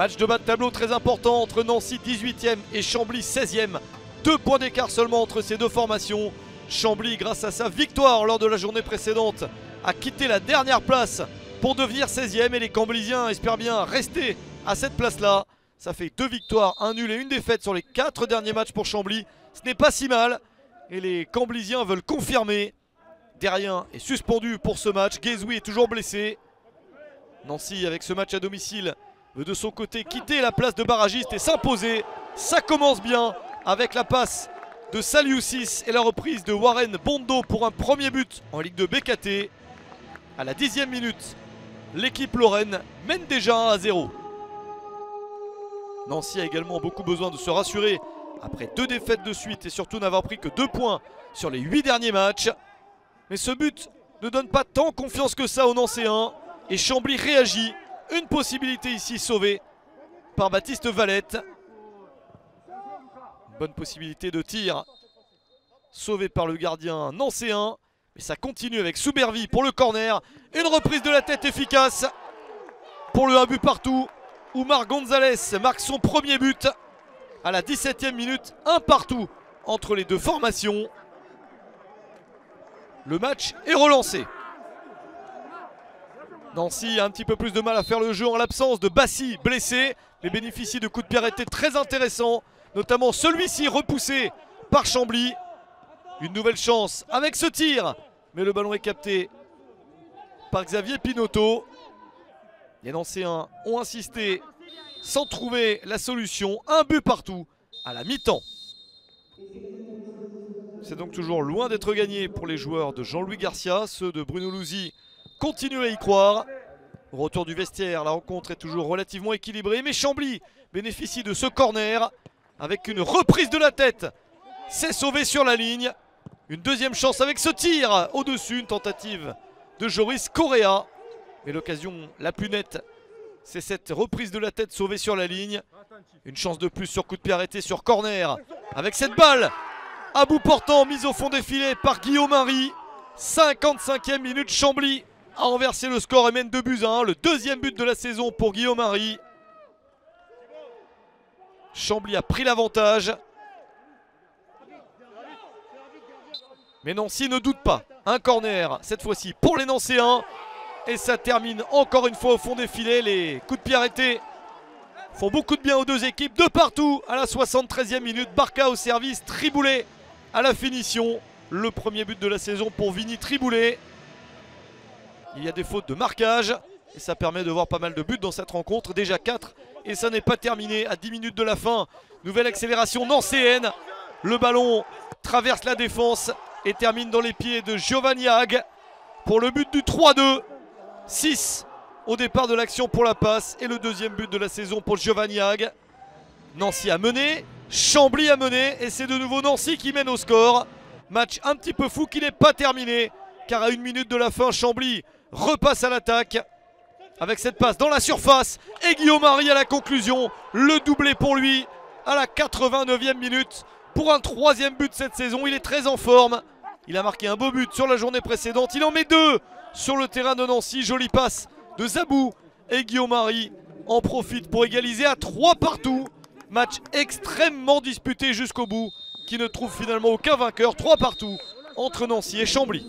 Match de bas de tableau très important entre Nancy 18e et Chambly 16e. Deux points d'écart seulement entre ces deux formations. Chambly, grâce à sa victoire lors de la journée précédente, a quitté la dernière place pour devenir 16e et les Camblisiens espèrent bien rester à cette place-là. Ça fait deux victoires, un nul et une défaite sur les quatre derniers matchs pour Chambly. Ce n'est pas si mal et les Camblisiens veulent confirmer. Derrien est suspendu pour ce match. Guézoui est toujours blessé. Nancy, avec ce match à domicile, veut de son côté quitter la place de barragiste et s'imposer. Ça commence bien avec la passe de Saliusis et la reprise de Warren Bondo pour un premier but en Ligue de BKT. À la dixième minute, l'équipe Lorraine mène déjà 1 à 0. Nancy a également beaucoup besoin de se rassurer après deux défaites de suite et surtout n'avoir pris que deux points sur les huit derniers matchs. Mais ce but ne donne pas tant confiance que ça aux Nancéens et Chambly réagit. Une possibilité ici sauvée par Baptiste Valette. Bonne possibilité de tir sauvé par le gardien nancéen. Mais ça continue avec Soubervi pour le corner. Une reprise de la tête efficace pour le 1 but partout. Oumar Gonzalez marque son premier but à la 17e minute. Un partout entre les deux formations. Le match est relancé. Nancy a un petit peu plus de mal à faire le jeu en l'absence de Bassi blessé. Mais bénéficie de coups de pierre étaient très intéressants. Notamment celui-ci repoussé par Chambly. Une nouvelle chance avec ce tir. Mais le ballon est capté par Xavier Pinotto. Les Nancéens ont insisté sans trouver la solution. Un but partout à la mi-temps. C'est donc toujours loin d'être gagné pour les joueurs de Jean-Louis Garcia. Ceux de Bruno Louzi continuent à y croire. Retour du vestiaire, la rencontre est toujours relativement équilibrée. Mais Chambly bénéficie de ce corner avec une reprise de la tête. C'est sauvé sur la ligne. Une deuxième chance avec ce tir au-dessus. Une tentative de Joris Correa. Mais l'occasion la plus nette, c'est cette reprise de la tête sauvée sur la ligne. Une chance de plus sur coup de pied arrêté sur corner. Avec cette balle à bout portant, mise au fond des filets par Guillaume Marie. 55e minute, Chambly a renversé le score et mène 2 buts à 1. Le deuxième but de la saison pour Guillaume Marie. Chambly a pris l'avantage. Mais Nancy ne doute pas. Un corner, cette fois-ci pour les Nancéens. Et ça termine encore une fois au fond des filets. Les coups de pied arrêtés font beaucoup de bien aux deux équipes. De partout à la 73e minute. Barca au service, Triboulet à la finition. Le premier but de la saison pour Vini Triboulet. Il y a des fautes de marquage. Et ça permet de voir pas mal de buts dans cette rencontre. Déjà 4. Et ça n'est pas terminé à 10 minutes de la fin. Nouvelle accélération nancéenne. Le ballon traverse la défense et termine dans les pieds de Giovanni Hag pour le but du 3-2. 6 au départ de l'action pour la passe et le deuxième but de la saison pour Giovanni Hag. Nancy a mené, Chambly a mené et c'est de nouveau Nancy qui mène au score. Match un petit peu fou qui n'est pas terminé car à une minute de la fin, Chambly repasse à l'attaque avec cette passe dans la surface et Guillaume Marie à la conclusion. Le doublé pour lui à la 89e minute pour un troisième but cette saison. Il est très en forme. Il a marqué un beau but sur la journée précédente. Il en met deux sur le terrain de Nancy. Jolie passe de Zabou et Guillaume Marie en profite pour égaliser à trois partout. Match extrêmement disputé jusqu'au bout qui ne trouve finalement aucun vainqueur. Trois partout entre Nancy et Chambly.